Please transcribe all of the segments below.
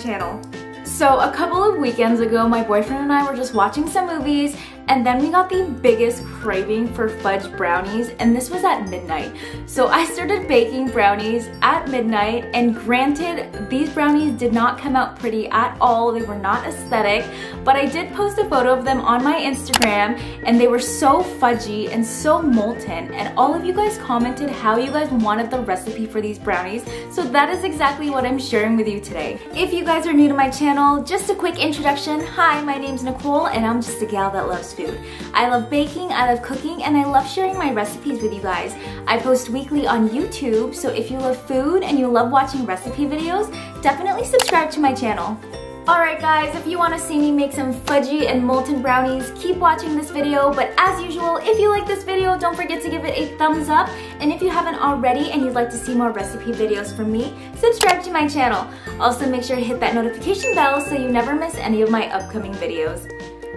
channel. So a couple of weekends ago, my boyfriend and I were just watching some movies and then we got the biggest craving for fudge brownies and this was at midnight. So I started baking brownies at midnight and granted these brownies did not come out pretty at all. They were not aesthetic but I did post a photo of them on my Instagram and they were so fudgy and so molten and all of you guys commented how you guys wanted the recipe for these brownies so that is exactly what I'm sharing with you today. If you guys are new to my channel, just a quick introduction. Hi, my name's Nicole and I'm just a gal that loves food. I love baking, I love cooking, and I love sharing my recipes with you guys. I post weekly on YouTube, so if you love food and you love watching recipe videos, definitely subscribe to my channel. Alright guys, if you want to see me make some fudgy and molten brownies, keep watching this video. But as usual, if you like this video, don't forget to give it a thumbs up. And if you haven't already and you'd like to see more recipe videos from me, subscribe to my channel. Also make sure to hit that notification bell so you never miss any of my upcoming videos.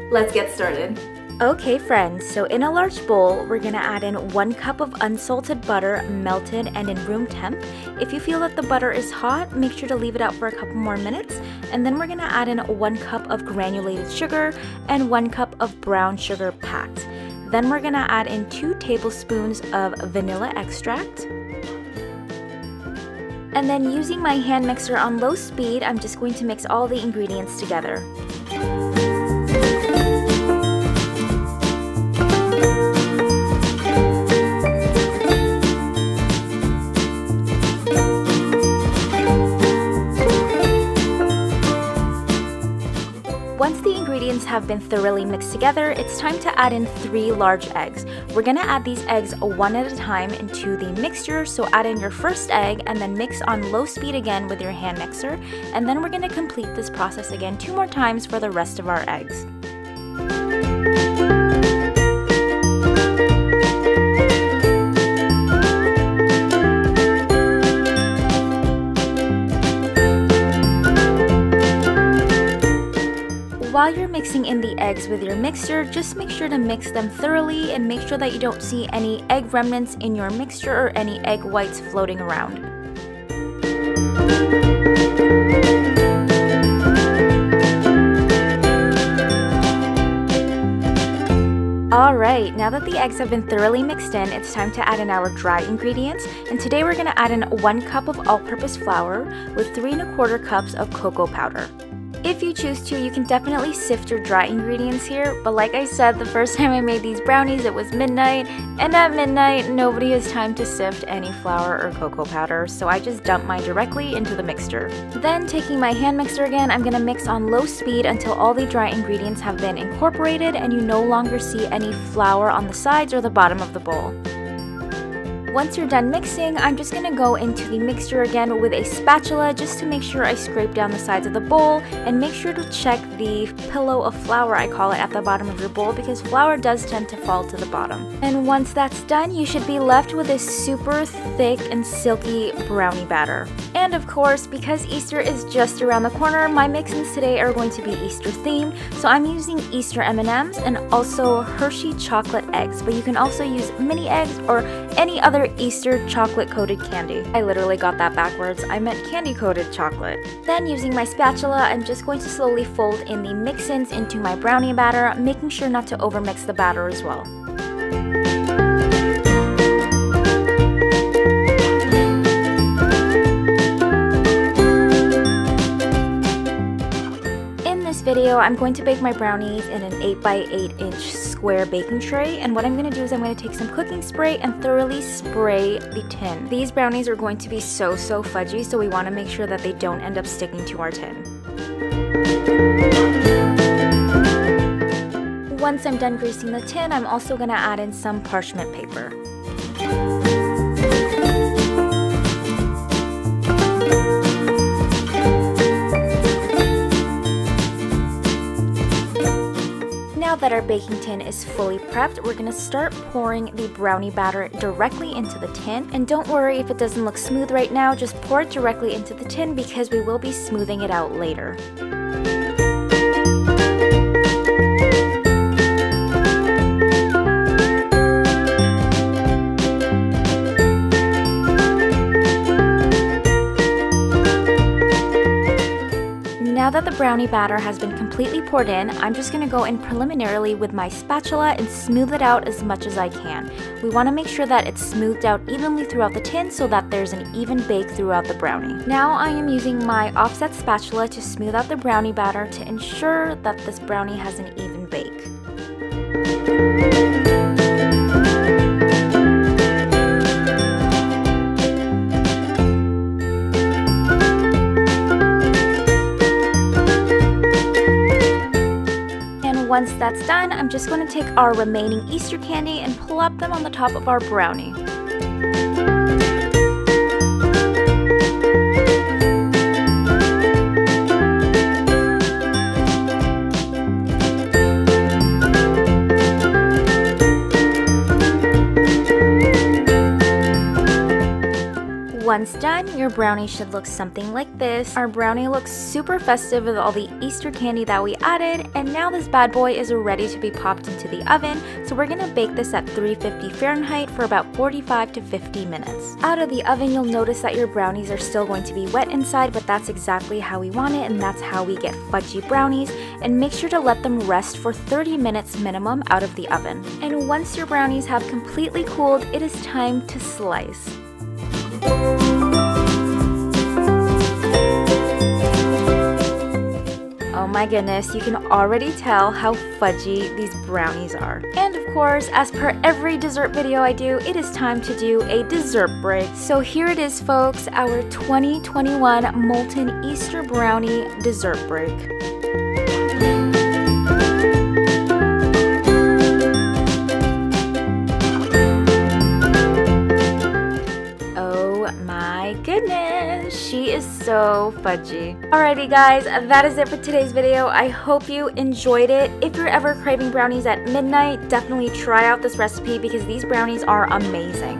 Let's get started. Okay friends, so in a large bowl, we're gonna add in one cup of unsalted butter, melted and in room temp. If you feel that the butter is hot, make sure to leave it out for a couple more minutes. And then we're gonna add in one cup of granulated sugar and one cup of brown sugar packed. Then we're gonna add in two tablespoons of vanilla extract. And then using my hand mixer on low speed, I'm just going to mix all the ingredients together. Have been thoroughly mixed together, it's time to add in three large eggs. We're gonna add these eggs one at a time into the mixture, so add in your first egg and then mix on low speed again with your hand mixer, and then we're gonna complete this process again two more times for the rest of our eggs. Mixing in the eggs with your mixture, just make sure to mix them thoroughly and make sure that you don't see any egg remnants in your mixture or any egg whites floating around. Alright, now that the eggs have been thoroughly mixed in, it's time to add in our dry ingredients. And today we're going to add in 1 cup of all-purpose flour with 3 and a quarter cups of cocoa powder. If you choose to, you can definitely sift your dry ingredients here, but like I said, the first time I made these brownies, it was midnight, and at midnight, nobody has time to sift any flour or cocoa powder, so I just dump mine directly into the mixture. Then, taking my hand mixer again, I'm gonna mix on low speed until all the dry ingredients have been incorporated and you no longer see any flour on the sides or the bottom of the bowl. Once you're done mixing, I'm just to go into the mixture again with a spatula just to make sure I scrape down the sides of the bowl and make sure to check the pillow of flour I call it at the bottom of your bowl because flour does tend to fall to the bottom. And once that's done, you should be left with a super thick and silky brownie batter. And of course, because Easter is just around the corner, my mix-ins today are going to be Easter themed, so I'm using Easter M&Ms and also Hershey chocolate eggs, but you can also use mini eggs or any other Easter chocolate coated candy. I literally got that backwards. I meant candy coated chocolate. Then using my spatula, I'm just going to slowly fold in the mix-ins into my brownie batter, making sure not to overmix the batter as well. Video, I'm going to bake my brownies in an 8 by 8 inch square baking tray. And what I'm going to do is I'm going to take some cooking spray and thoroughly spray the tin. These brownies are going to be so, so fudgy, so we want to make sure that they don't end up sticking to our tin. Once I'm done greasing the tin, I'm also going to add in some parchment paper. Now that our baking tin is fully prepped, we're to start pouring the brownie batter directly into the tin. And don't worry if it doesn't look smooth right now, just pour it directly into the tin because we will be smoothing it out later. Brownie batter has been completely poured in, I'm just going to go in preliminarily with my spatula and smooth it out as much as I can. We want to make sure that it's smoothed out evenly throughout the tin so that there's an even bake throughout the brownie. Now I am using my offset spatula to smooth out the brownie batter to ensure that this brownie has an even bake. Once that's done, I'm just going to take our remaining Easter candy and plop them on the top of our brownie. Once done, your brownie should look something like this. Our brownie looks super festive with all the Easter candy that we added, and now this bad boy is ready to be popped into the oven, so we're gonna bake this at 350 Fahrenheit for about 45 to 50 minutes. Out of the oven, you'll notice that your brownies are still going to be wet inside, but that's exactly how we want it, and that's how we get fudgy brownies, and make sure to let them rest for 30 minutes minimum out of the oven. And once your brownies have completely cooled, it is time to slice. My goodness, you can already tell how fudgy these brownies are. And of course, as per every dessert video I do, it is time to do a dessert break. So here it is folks, our 2021 Molten Easter Brownie dessert break. Is so fudgy. Alrighty guys, that is it for today's video. I hope you enjoyed it. If you're ever craving brownies at midnight, definitely try out this recipe because these brownies are amazing.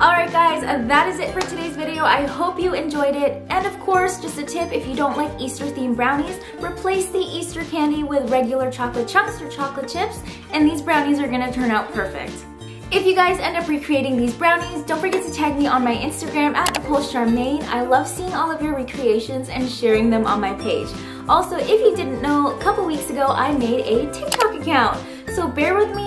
Alright guys, that is it for today's video. I hope you enjoyed it. And of course, just a tip, if you don't like Easter themed brownies, replace the Easter candy with regular chocolate chunks or chocolate chips, and these brownies are gonna turn out perfect. If you guys end up recreating these brownies, don't forget to tag me on my Instagram at Nicole Sharmaine. I love seeing all of your recreations and sharing them on my page. Also, if you didn't know, a couple weeks ago I made a TikTok account. So bear with me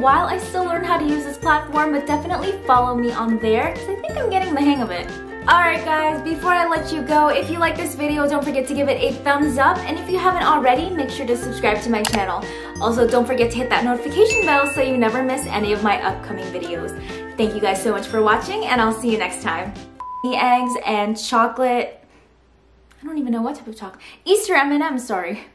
while I still learn how to use this platform, but definitely follow me on there because I think I'm getting the hang of it. Alright guys, before I let you go, if you like this video, don't forget to give it a thumbs up. And if you haven't already, make sure to subscribe to my channel. Also, don't forget to hit that notification bell so you never miss any of my upcoming videos. Thank you guys so much for watching, and I'll see you next time. The eggs and chocolate... I don't even know what type of chocolate. Easter M&M, sorry.